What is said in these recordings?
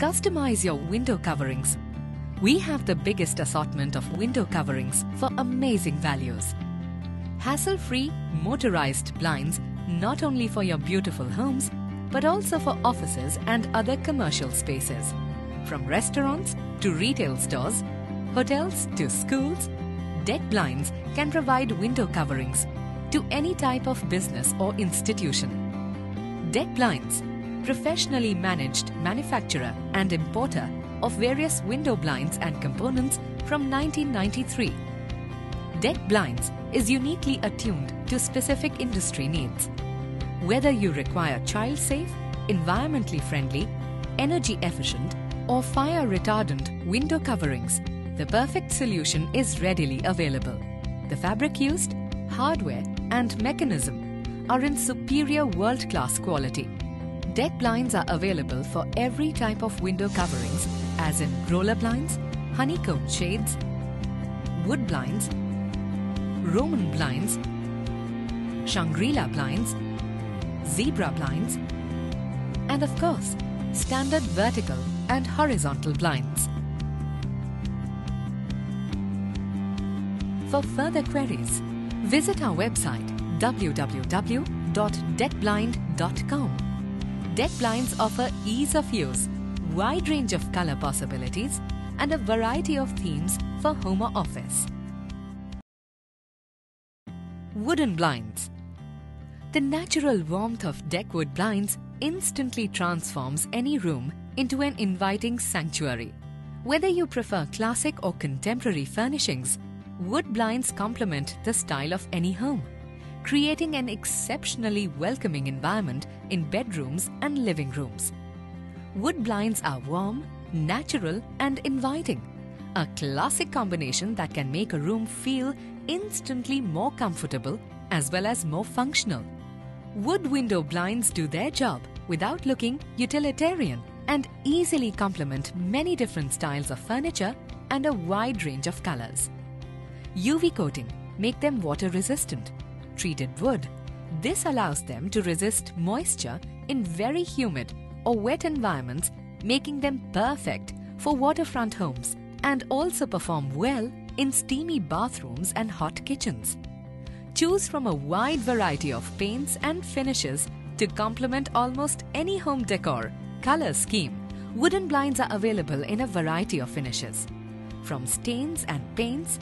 Customize your window coverings. We have the biggest assortment of window coverings for amazing values. Hassle-free motorized blinds not only for your beautiful homes but also for offices and other commercial spaces. From restaurants to retail stores, hotels to schools, Deck Blinds can provide window coverings to any type of business or institution. Deck Blinds, professionally managed manufacturer and importer of various window blinds and components from 1993. Deck Blinds is uniquely attuned to specific industry needs. Whether you require child-safe, environmentally friendly, energy efficient or fire retardant window coverings, the perfect solution is readily available. The fabric used, hardware and mechanism are in superior world-class quality. Deck blinds are available for every type of window coverings as in roller blinds, honeycomb shades, wood blinds, Roman blinds, Shangri-La blinds, zebra blinds, and of course, standard vertical and horizontal blinds. For further queries, visit our website www.deckblind.com. Deck blinds offer ease of use, wide range of color possibilities, and a variety of themes for home or office. Wooden blinds. The natural warmth of deckwood blinds instantly transforms any room into an inviting sanctuary. Whether you prefer classic or contemporary furnishings, wood blinds complement the style of any home, creating an exceptionally welcoming environment in bedrooms and living rooms. Wood blinds are warm, natural, and inviting, a classic combination that can make a room feel instantly more comfortable as well as more functional. Wood window blinds do their job without looking utilitarian and easily complement many different styles of furniture and a wide range of colors. UV coating make them water resistant. Treated wood, this allows them to resist moisture in very humid or wet environments, making them perfect for waterfront homes and also perform well in steamy bathrooms and hot kitchens. Choose from a wide variety of paints and finishes to complement almost any home decor, color scheme. Wooden blinds are available in a variety of finishes, from stains and paints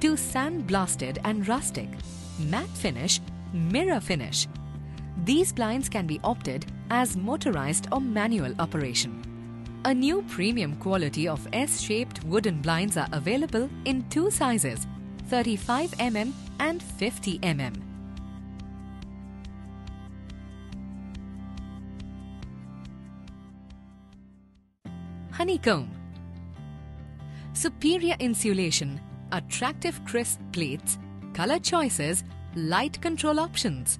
to sandblasted and rustic, matte finish, mirror finish. These blinds can be opted as motorized or manual operation. A new premium quality of S-shaped wooden blinds are available in two sizes, 35mm and 50mm. Honeycomb Superior insulation, attractive crisp pleats, color choices, light control options.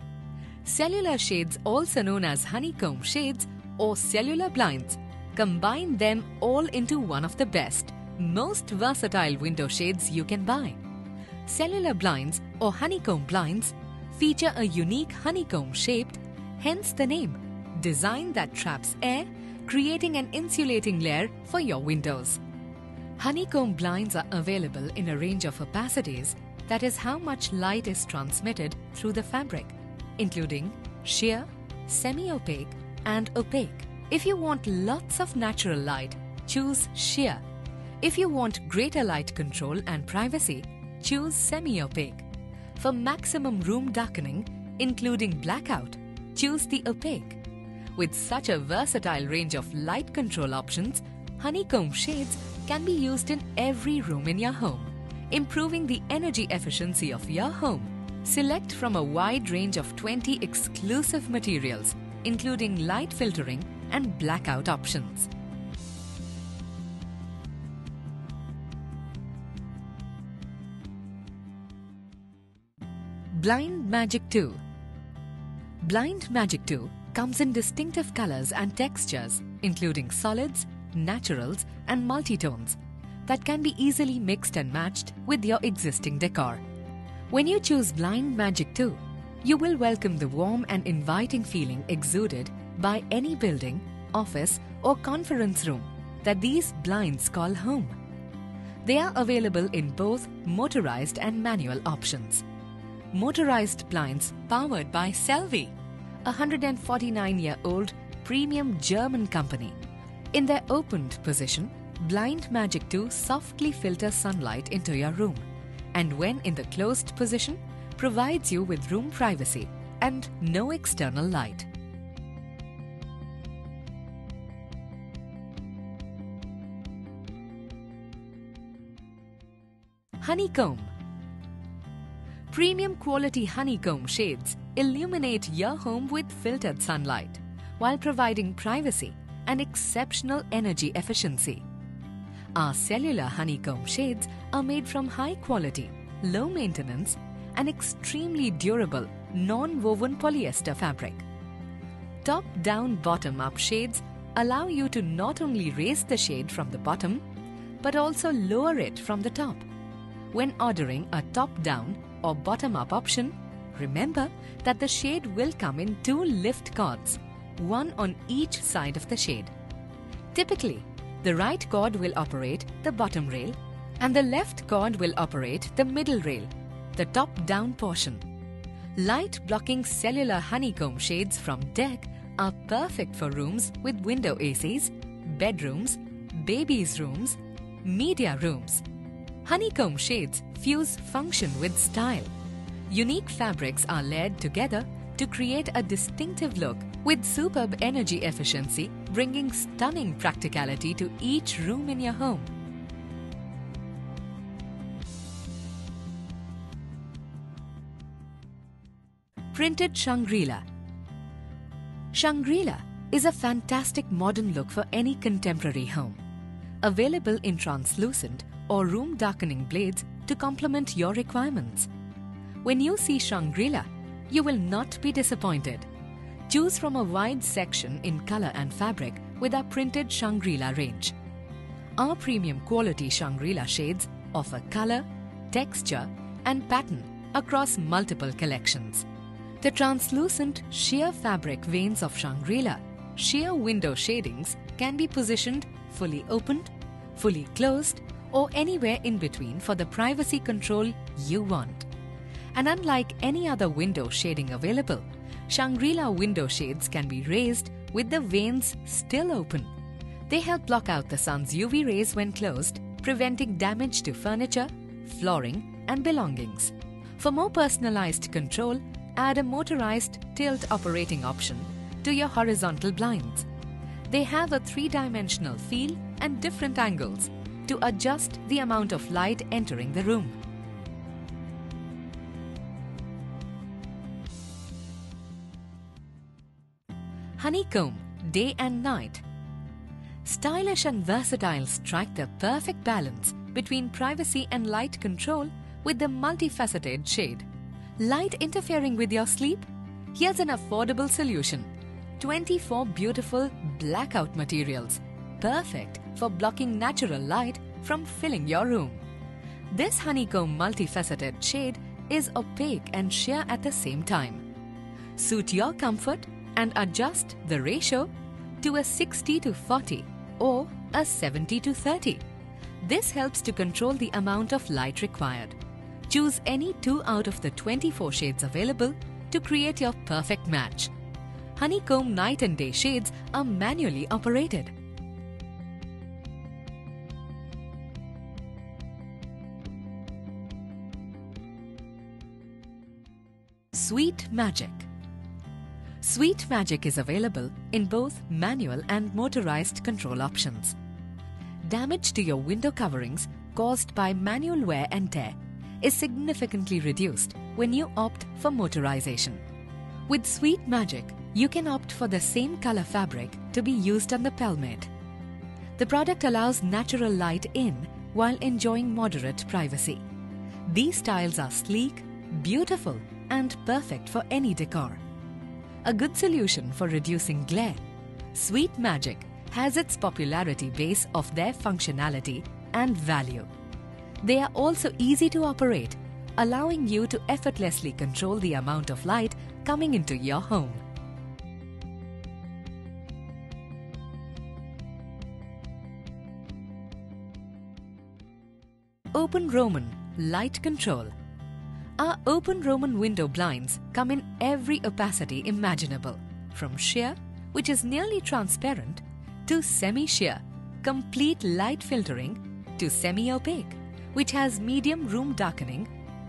Cellular shades also known as honeycomb shades or cellular blinds combine them all into one of the best, most versatile window shades you can buy. Cellular blinds or honeycomb blinds feature a unique honeycomb shaped, hence the name, design that traps air, creating an insulating layer for your windows. Honeycomb blinds are available in a range of opacities, that is how much light is transmitted through the fabric, including sheer, semi-opaque and opaque. If you want lots of natural light, choose sheer. If you want greater light control and privacy, choose semi-opaque. For maximum room darkening, including blackout, choose the opaque. With such a versatile range of light control options, honeycomb shades can be used in every room in your home, improving the energy efficiency of your home. Select from a wide range of 20 exclusive materials, including light filtering and blackout options. Blind Magic 2 Blind Magic 2 comes in distinctive colors and textures, including solids, naturals, and multitones that can be easily mixed and matched with your existing decor. When you choose Blind Magic 2, you will welcome the warm and inviting feeling exuded by any building, office, or conference room that these blinds call home. They are available in both motorized and manual options. Motorized blinds powered by Selve, a 149 year old premium German company. In their opened position, Blind Magic 2 softly filters sunlight into your room and when in the closed position, provides you with room privacy and no external light. Honeycomb Premium quality honeycomb shades illuminate your home with filtered sunlight while providing privacy and exceptional energy efficiency. Our cellular honeycomb shades are made from high quality, low maintenance, and extremely durable non woven polyester fabric. Top down bottom up shades allow you to not only raise the shade from the bottom, but also lower it from the top. When ordering a top down or bottom up option, remember that the shade will come in two lift cords, one on each side of the shade. Typically, the right cord will operate the bottom rail and the left cord will operate the middle rail, the top down portion. Light blocking cellular honeycomb shades from deck are perfect for rooms with window ACs, bedrooms, babies' rooms, media rooms. Honeycomb shades fuse function with style. Unique fabrics are layered together to create a distinctive look with superb energy efficiency, bringing stunning practicality to each room in your home. Printed Shangri-La Shangri-La is a fantastic modern look for any contemporary home. Available in translucent or room darkening blades to complement your requirements. When you see Shangri-La, you will not be disappointed. Choose from a wide section in color and fabric with our printed Shangri-La range. Our premium quality Shangri-La shades offer color, texture and pattern across multiple collections. The translucent sheer fabric vanes of Shangri-La, sheer window shadings can be positioned fully opened, fully closed or anywhere in between for the privacy control you want. And unlike any other window shading available, Shangri-La window shades can be raised with the vanes still open. They help block out the sun's UV rays when closed, preventing damage to furniture, flooring and belongings. For more personalized control, add a motorized tilt operating option to your horizontal blinds. They have a three-dimensional feel and different angles to adjust the amount of light entering the room. Honeycomb, day and night. Stylish and versatile strike the perfect balance between privacy and light control with the multifaceted shade. Light interfering with your sleep? Here's an affordable solution. 24 beautiful blackout materials, perfect for blocking natural light from filling your room. This honeycomb multifaceted shade is opaque and sheer at the same time. Suit your comfort and adjust the ratio to a 60 to 40 or a 70 to 30. This helps to control the amount of light required. Choose any two out of the 24 shades available to create your perfect match. Honeycomb night and day shades are manually operated. Sweet Magic Sweet Magic is available in both manual and motorized control options. Damage to your window coverings caused by manual wear and tear is significantly reduced when you opt for motorization. With Sweet Magic, you can opt for the same color fabric to be used on the pelmet. The product allows natural light in while enjoying moderate privacy. These styles are sleek, beautiful, and perfect for any decor a good solution for reducing glare, Sweet Magic has its popularity base of their functionality and value. They are also easy to operate, allowing you to effortlessly control the amount of light coming into your home. Open Roman Light Control our open Roman window blinds come in every opacity imaginable, from sheer, which is nearly transparent, to semi sheer, complete light filtering, to semi opaque, which has medium room darkening,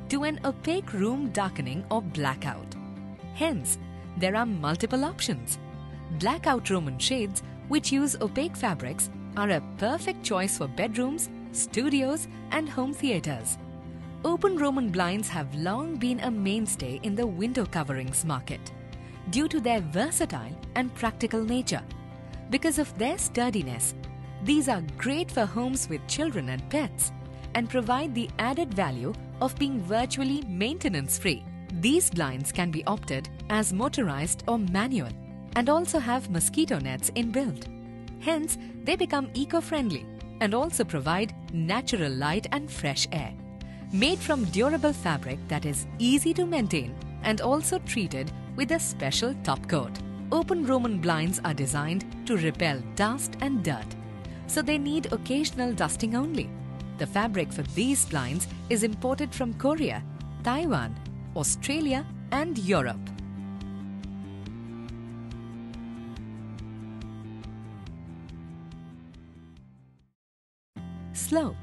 to an opaque room darkening or blackout. Hence, there are multiple options. Blackout Roman shades, which use opaque fabrics, are a perfect choice for bedrooms, studios, and home theaters. Open Roman blinds have long been a mainstay in the window coverings market due to their versatile and practical nature. Because of their sturdiness, these are great for homes with children and pets and provide the added value of being virtually maintenance free. These blinds can be opted as motorized or manual and also have mosquito nets inbuilt. Hence, they become eco friendly and also provide natural light and fresh air. Made from durable fabric that is easy to maintain and also treated with a special top coat. Open Roman blinds are designed to repel dust and dirt, so they need occasional dusting only. The fabric for these blinds is imported from Korea, Taiwan, Australia, and Europe. Slope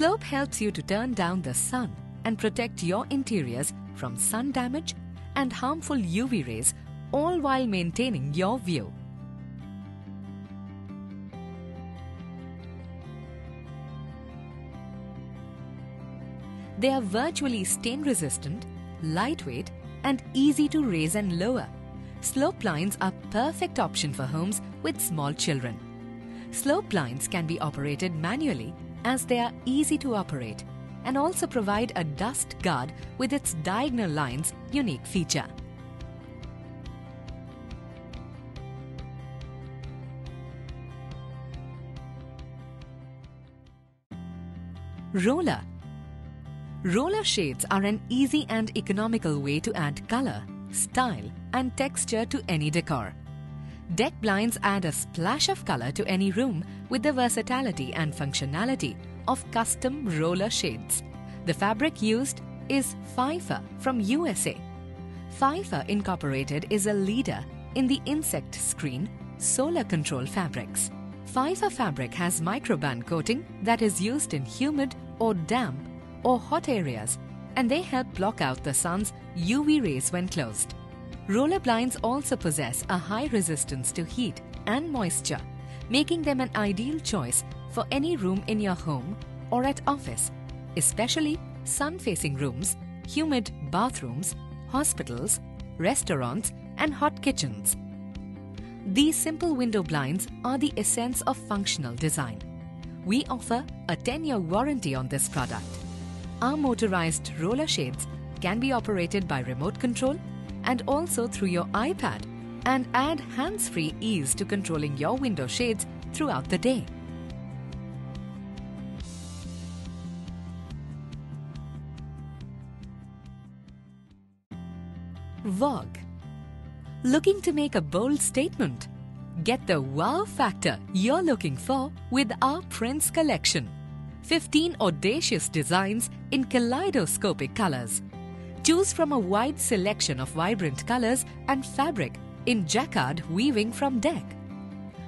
Slope helps you to turn down the sun and protect your interiors from sun damage and harmful UV rays, all while maintaining your view. They are virtually stain resistant, lightweight, and easy to raise and lower. Slope blinds are perfect option for homes with small children. Slope blinds can be operated manually as they are easy to operate and also provide a dust guard with its diagonal lines unique feature. Roller Roller shades are an easy and economical way to add color, style and texture to any decor. Deck blinds add a splash of color to any room with the versatility and functionality of custom roller shades. The fabric used is Phifer from USA. Phifer Incorporated is a leader in the insect screen solar control fabrics. Phifer fabric has microband coating that is used in humid or damp or hot areas and they help block out the sun's UV rays when closed. Roller blinds also possess a high resistance to heat and moisture, making them an ideal choice for any room in your home or at office, especially sun-facing rooms, humid bathrooms, hospitals, restaurants and hot kitchens. These simple window blinds are the essence of functional design. We offer a 10-year warranty on this product. Our motorized roller shades can be operated by remote control and also through your iPad and add hands-free ease to controlling your window shades throughout the day. Vogue Looking to make a bold statement? Get the wow factor you're looking for with our Prince collection. 15 audacious designs in kaleidoscopic colors Choose from a wide selection of vibrant colors and fabric in jacquard weaving from deck.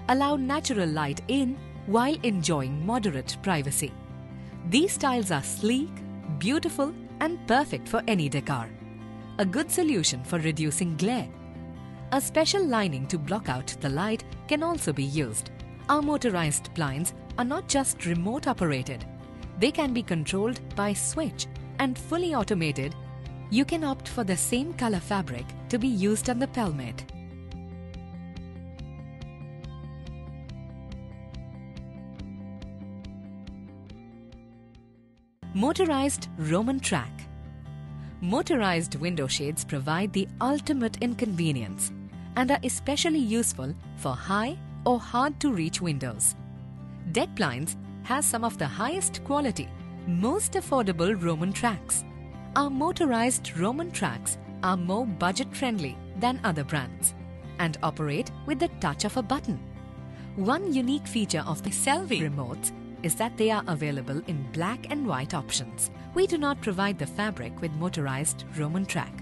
Allow natural light in while enjoying moderate privacy. These styles are sleek, beautiful and perfect for any decor. A good solution for reducing glare. A special lining to block out the light can also be used. Our motorized blinds are not just remote operated. They can be controlled by switch and fully automated you can opt for the same color fabric to be used on the pelmet. Motorized Roman Track Motorized window shades provide the ultimate inconvenience and are especially useful for high or hard-to-reach windows. Deck Blinds has some of the highest quality, most affordable Roman tracks our motorized Roman tracks are more budget-friendly than other brands and operate with the touch of a button. One unique feature of the Selve remotes is that they are available in black and white options. We do not provide the fabric with motorized Roman track.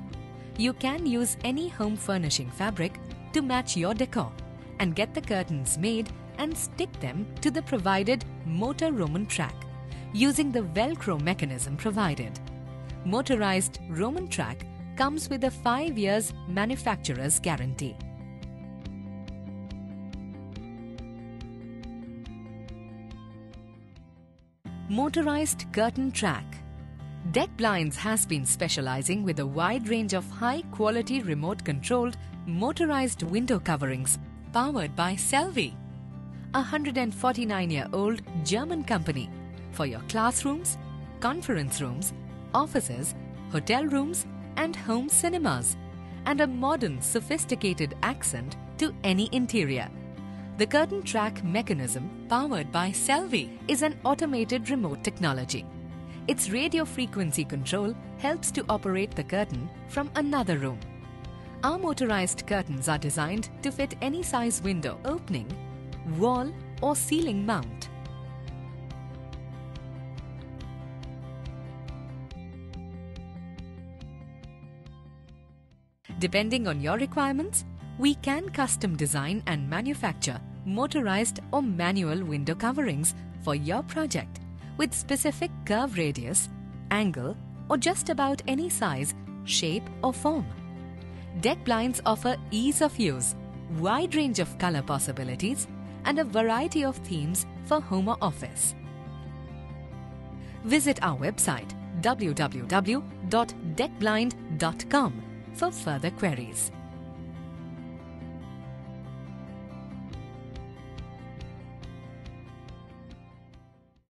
You can use any home furnishing fabric to match your decor and get the curtains made and stick them to the provided motor Roman track using the Velcro mechanism provided. Motorized Roman track comes with a 5 years manufacturer's guarantee. Motorized curtain track Deck Blinds has been specializing with a wide range of high quality remote controlled motorized window coverings powered by Selve, a 149 year old German company for your classrooms, conference rooms, offices, hotel rooms, and home cinemas, and a modern, sophisticated accent to any interior. The curtain track mechanism, powered by Selve, is an automated remote technology. Its radio frequency control helps to operate the curtain from another room. Our motorized curtains are designed to fit any size window opening, wall, or ceiling mount. Depending on your requirements, we can custom design and manufacture motorized or manual window coverings for your project with specific curve radius, angle, or just about any size, shape, or form. Deck blinds offer ease of use, wide range of color possibilities, and a variety of themes for home or office. Visit our website www.deckblind.com for further queries.